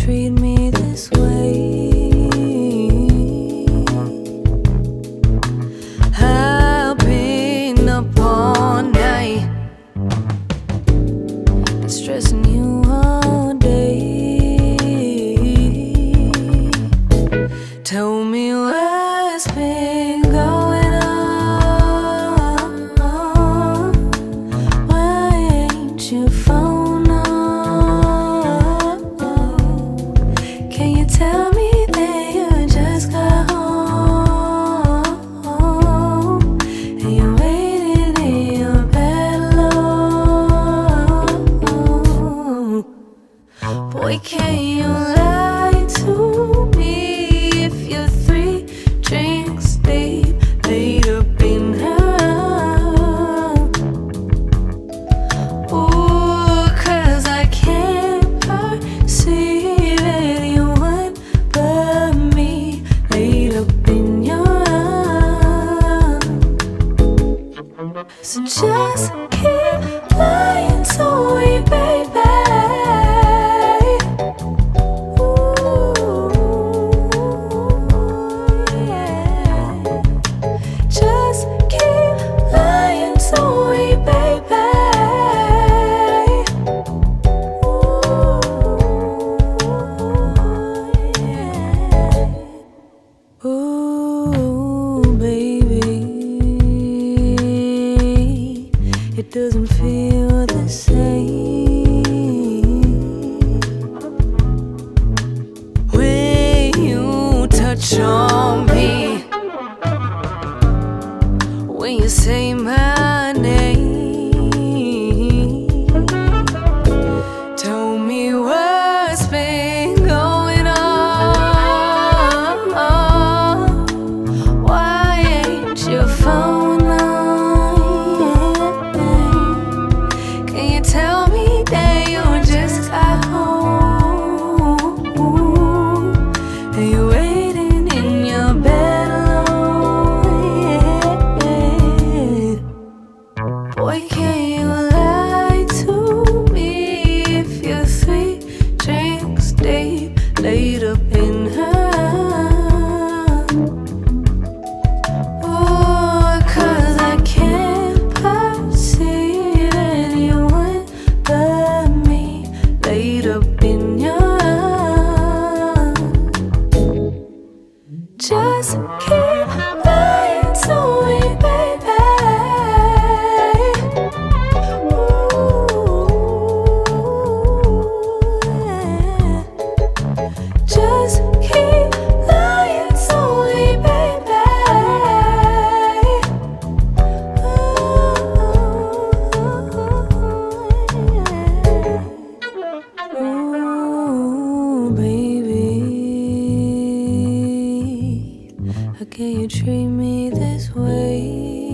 treat me this way? I've been up all night, stressing you. Why can you lie to me if you're three drinks deep? Later, be now. Ooh, cause I can't perceive anyone but me. Later, be now. So just keep. It doesn't feel the same when you touch on me, when you say my name. Why can't you lie to me if you're three drinks deep, laid up in her? Oh, I can't perceive me, laid up in your arms. Just keep. Can you treat me this way?